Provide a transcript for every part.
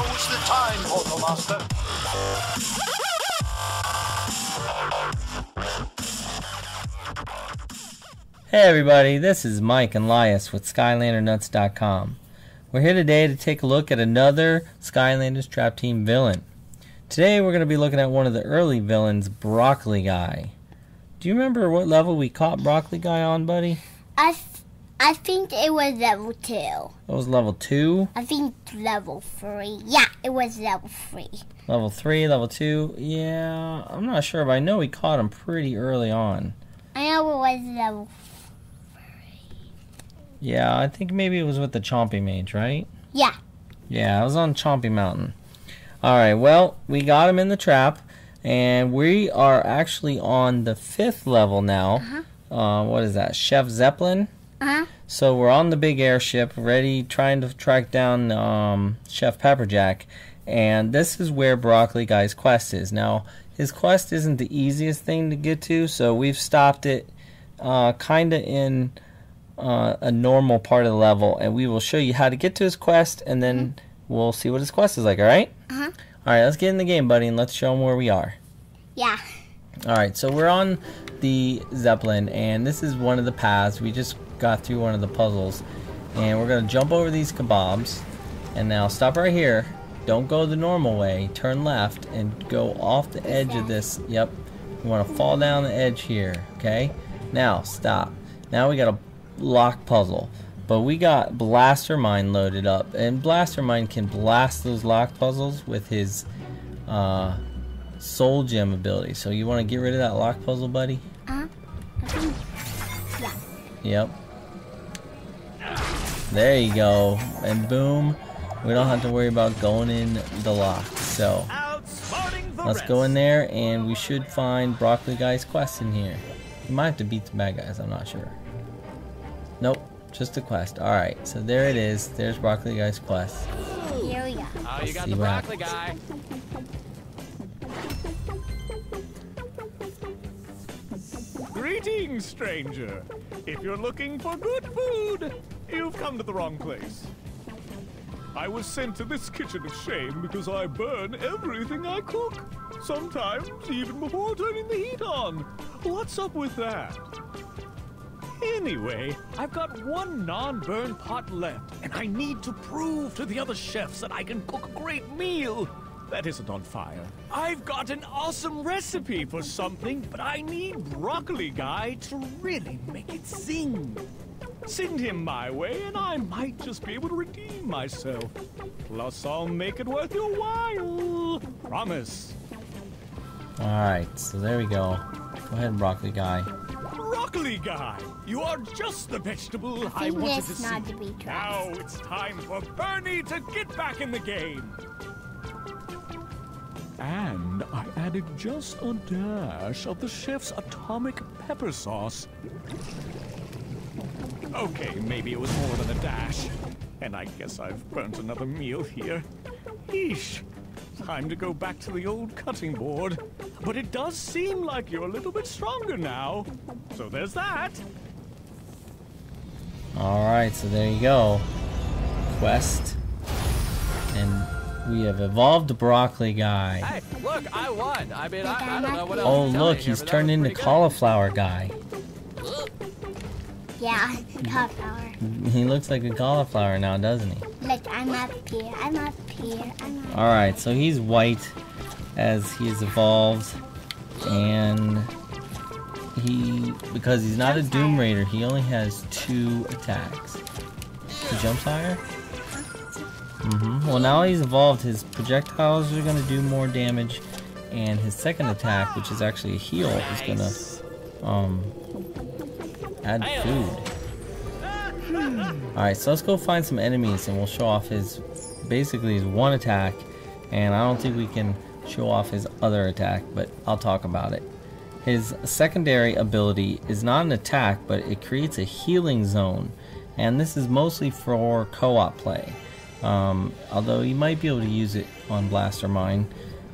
Now's the time, Quartermaster. Hey everybody, this is Mike and Lias with SkylanderNutts.com. We're here today to take a look at another Skylanders Trap Team villain. Today we're going to be looking at one of the early villains, Broccoli Guy. Do you remember what level we caught Broccoli Guy on, buddy? I, th- I think it was level two. That was level 2, I think level three. Yeah, it was level three. level 3, level 2. Yeah, I'm not sure, but I know we caught him pretty early on. I know it was level. three. Yeah, I think maybe it was with the Chompy Mage, right? Yeah. Yeah, I was on Chompy Mountain. Alright, well, we got him in the trap, and we are actually on the fifth level now. Uh-huh. Uh, what is that? Chef Zeppelin? Uh huh. So we're on the big airship, ready, trying to track down um, Chef Pepperjack, and this is where Broccoli Guy's quest is. Now, his quest isn't the easiest thing to get to, so we've stopped it uh, kind of in uh, a normal part of the level, and we will show you how to get to his quest, and then we'll see what his quest is like. All right? Uh-huh. All right, let's get in the game, buddy, and let's show him where we are. Yeah. All right, so we're on the Zeppelin, and this is one of the paths. We just got through one of the puzzles, and we're gonna jump over these kebabs. And now stop right here. Don't go the normal way. Turn left and go off the edge of this. Yep. You want to fall down the edge here. Okay. Now stop. Now we got a lock puzzle, but we got Blastermind loaded up, and Blastermind can blast those lock puzzles with his. Uh, soul gem ability. So you want to get rid of that lock puzzle, buddy? Uh huh. Yeah. Yep. There you go. And boom. We don't have to worry about going in the lock. So let's go in there and we should find Broccoli Guy's quest in here. You might have to beat the bad guys, I'm not sure. Nope. Just a quest. Alright, so there it is. There's Broccoli Guy's quest. Here we go. Oh, ah, you got the what broccoli guy. Greetings, stranger. If you're looking for good food, you've come to the wrong place. I was sent to this kitchen of shame because I burn everything I cook. Sometimes even before turning the heat on. What's up with that? Anyway, I've got one non-burn pot left, and I need to prove to the other chefs that I can cook a great meal. That isn't on fire. I've got an awesome recipe for something, but I need Broccoli Guy to really make it sing. Send him my way, and I might just be able to redeem myself. Plus, I'll make it worth your while. Promise. Alright, so there we go. Go ahead, Broccoli Guy. Broccoli Guy, you are just the vegetable I, wanted to see. to be Now it's time for Bernie to get back in the game. And I added just a dash of the chef's atomic pepper sauce. Okay, maybe it was more than a dash. And I guess I've burnt another meal here. Eesh. Time to go back to the old cutting board. But it does seem like you're a little bit stronger now. So there's that. Alright, so there you go. Quest. And we have evolved the broccoli guy. Hey, look, I won. I mean, I, I don't know what else Oh to look, you here, he's but turned into pretty good. cauliflower guy. Yeah. Cauliflower. He looks like a cauliflower now, doesn't he? Look, I'm up here. I'm up here. I'm up. Alright, so he's white as he's evolved. And he, because he's not a Doom higher. Raider, he only has two attacks. He jumps higher? Mm-hmm. Well, now he's evolved, his projectiles are going to do more damage. And his second attack, which is actually a heal, is going to um, add food. Alright, so let's go find some enemies and we'll show off his, basically his one attack. And I don't think we can show off his other attack, but I'll talk about it. His secondary ability is not an attack, but it creates a healing zone. And this is mostly for co-op play. Um, although you might be able to use it on Blastermind.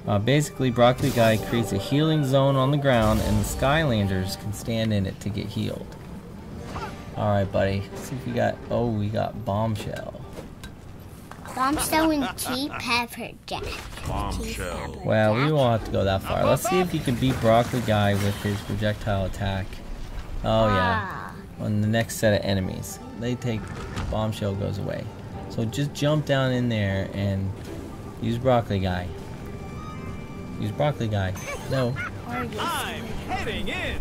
Uh, basically, Broccoli Guy creates a healing zone on the ground, and the Skylanders can stand in it to get healed. Alright, buddy. Let's see if we got. Oh, we got Bombshell. Bombshell and cheap pepper jack. Bombshell. Well, we won't have to go that far. Let's see if you can beat Broccoli Guy with his projectile attack. Oh yeah, Ah. on the next set of enemies. They take bombshell goes away. So just jump down in there and use Broccoli Guy. Use Broccoli Guy. No, I'm heading in.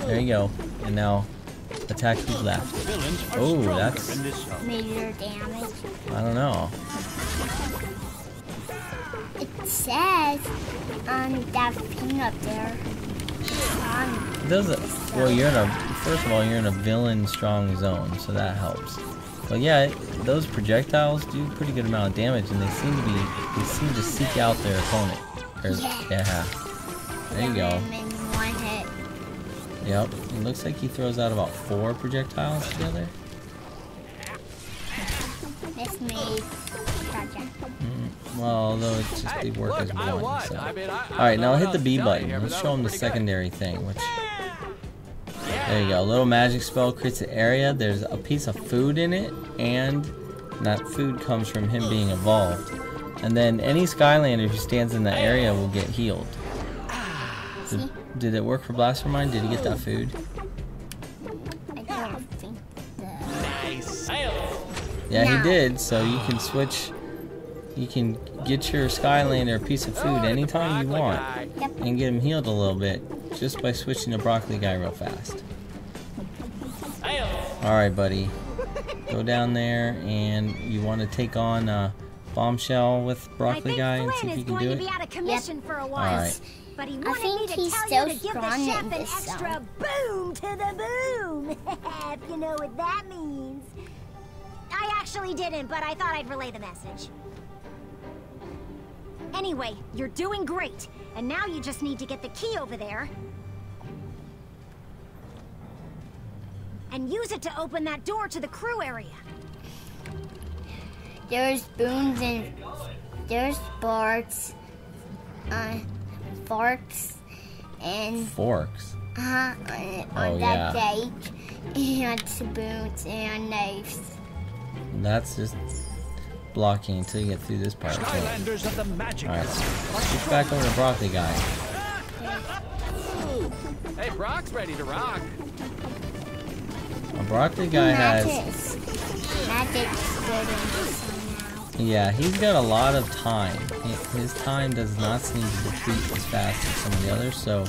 there you go. And now attack who's left. Oh, that's- in this show. Major damage. I don't know. It says on that thing up there. On It doesn't. Well, you're in a. First of all, you're in a villain strong zone, so that helps. But yeah, it- those projectiles do a pretty good amount of damage, and they seem to be. They seem to seek out their opponent. Or, Yeah. yeah. There you go. Yep. It looks like he throws out about four projectiles together. This made gotcha. Mm, well, although it's just Hey, work as I one. So. I mean, I, I All right, now hit the B to tell you button. here, Let's show him the was pretty good. secondary thing, which There you go. A little magic spell creates an area. There's a piece of food in it, and that food comes from him being evolved. And then any Skylander who stands in that area will get healed. Ah. Did, did it work for Blastermind? Did he get that food? I don't think the Nice. Yeah, he did. So you can switch. You can get your Skylander a piece of Oh, food look at the anytime you want, and get him healed a little bit just by switching to Broccoli Guy real fast. All right, buddy. Go down there, and you want to take on uh, Bombshell with Broccoli Guy and see if you can do it. out of commission for a while. Alright. But he I wanted think me to he's tell still you to give the strong chef an extra song. boom to the boom. if you know what that means. I actually didn't, but I thought I'd relay the message. Anyway, you're doing great. And now you just need to get the key over there. And use it to open that door to the crew area. there's spoons and there's forks, uh, forks and Forks. uh, on, Oh, on yeah. that plate and spoons and knives. That's just blocking until you get through this part. So. Skylanders of the magic. All right, switch back over to Broccoli Guy. Hey, Brock's ready to rock. Well, Broccoli Guy has. Magic's, magic's Yeah, he's got a lot of time. His time does not seem to deplete as fast as some of the others, so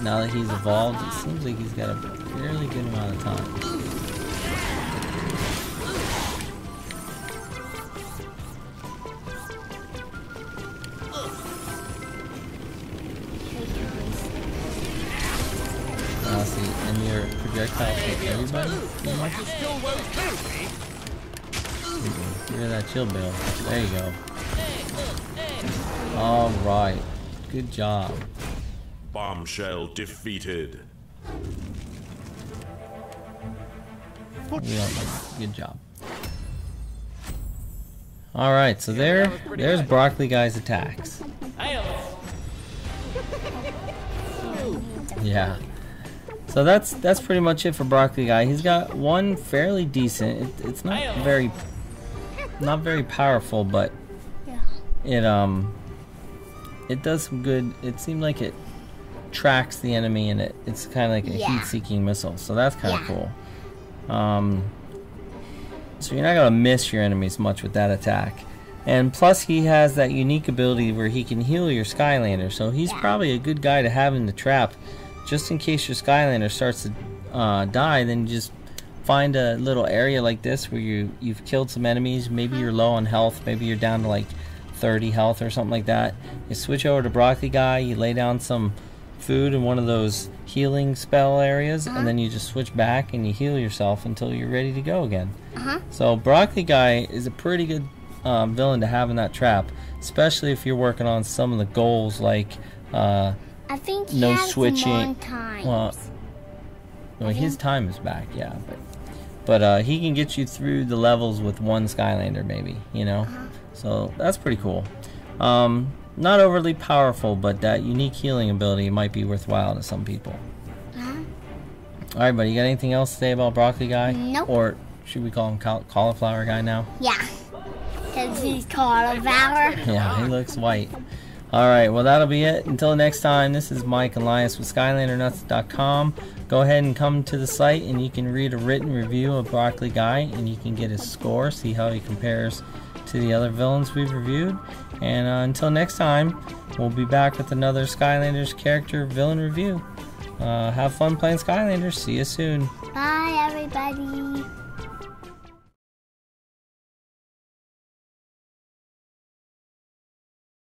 now that he's evolved, it seems like he's got a fairly good amount of time. Projectile everybody? Give her that chill bill. There you go. Alright. Good job. Bombshell defeated. Yeah, good job. Alright, so there that was pretty there's. Broccoli Guy's attacks. Yeah. So that's that's pretty much it for Broccoli Guy. He's got one fairly decent. It, it's not very not very powerful, but Yeah. it um it does some good. It seemed like it tracks the enemy and it it's kind of like a Yeah. heat-seeking missile. So that's kind of Yeah. cool. Um so you're not going to miss your enemies much with that attack. And plus he has that unique ability where he can heal your Skylander. So he's probably a good guy to have in the trap just in case your Skylander starts to uh, die, then you just find a little area like this where you you've killed some enemies. Maybe you're low on health. Maybe you're down to like 30 health or something like that. You switch over to Broccoli Guy. You lay down some food in one of those healing spell areas, and then you just switch back and you heal yourself until you're ready to go again. Uh-huh. So Broccoli Guy is a pretty good um, villain to have in that trap, especially if you're working on some of the goals like. Uh, I think No switching. well, well, his time is back, yeah, but but uh, he can get you through the levels with one Skylander, maybe, you know. So that's pretty cool. Um, not overly powerful, but that unique healing ability might be worthwhile to some people. Uh-huh. All right, buddy, you got anything else to say about Broccoli Guy? Nope. Or should we call him caul- Cauliflower Guy now? Yeah. Because he's cauliflower. Yeah, he looks white. Alright, well that'll be it. Until next time, this is Mike Elias with SkylanderNutts.com. Go ahead and come to the site and you can read a written review of Broccoli Guy and you can get his score, see how he compares to the other villains we've reviewed. And uh, until next time, we'll be back with another Skylanders character villain review. Uh, have fun playing Skylanders. See you soon. Bye, everybody.